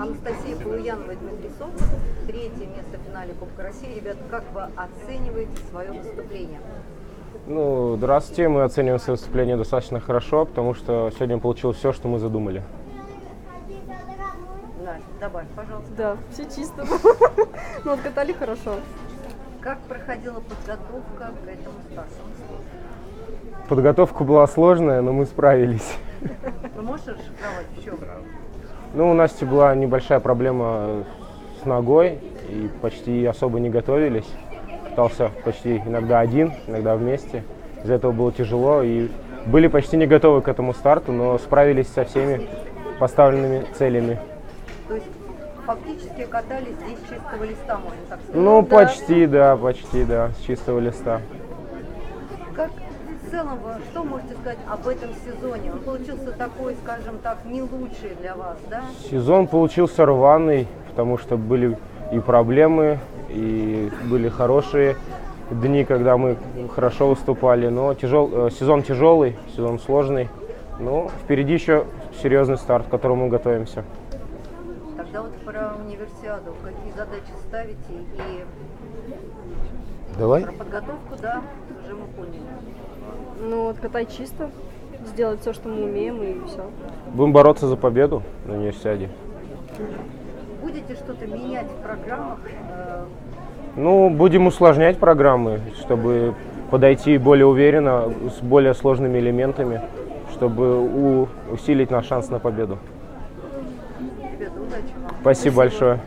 Анастасия Полуянова и Дмитрий Сокол. Третье место в финале Кубка России. Ребят, как вы оцениваете свое выступление? Ну, здравствуйте, мы оцениваем свое выступление достаточно хорошо, потому что сегодня получилось все, что мы задумали. Настя, добавь, пожалуйста. Да, все чисто. Ну, откатали хорошо. Как проходила подготовка к этому старту? Подготовка была сложная, но мы справились. Вы можете расшифровать, в чем? Ну, у Насти была небольшая проблема с ногой, и почти особо не готовились. Пытался почти иногда один, иногда вместе. Из-за этого было тяжело, и были почти не готовы к этому старту, но справились со всеми поставленными целями. То есть фактически катались здесь с чистого листа, можно так сказать. Ну, Да. почти, да, почти, да, с чистого листа. Как в целом вы что можете сказать об этом сезоне? Он получился такой, скажем так, не лучший для вас, да? Сезон получился рваный, потому что были и проблемы, и были хорошие дни, когда мы хорошо выступали. Но тяжел, э, сезон тяжелый, сезон сложный. Но впереди еще серьезный старт, к которому мы готовимся. Тогда вот про универсиаду, какие задачи ставите и Давай. про подготовку, да, уже мы поняли. Ну, откатать чисто, сделать все, что мы умеем, и все. Будем бороться за победу на универсиаде. Будете что-то менять в программах? э, Ну, будем усложнять программы, чтобы подойти более уверенно, с более сложными элементами, чтобы у- усилить наш шанс на победу. Спасибо большое.